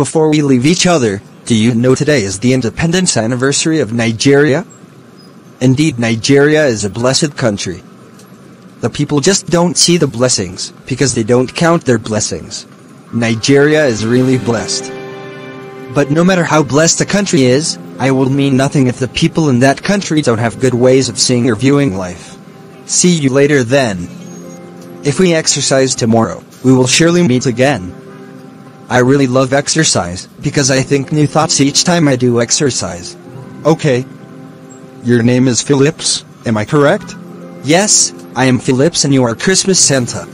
before we leave each other, do you know today is the independence anniversary of Nigeria? Indeed, Nigeria is a blessed country. The people just don't see the blessings, because they don't count their blessings. Nigeria is really blessed. But no matter how blessed a country is, I will mean nothing if the people in that country don't have good ways of seeing or viewing life. See you later then. If we exercise tomorrow, we will surely meet again. I really love exercise, because I think new thoughts each time I do exercise. Okay. Your name is Philips, am I correct? Yes, I am Philips and you are Christmas Santa.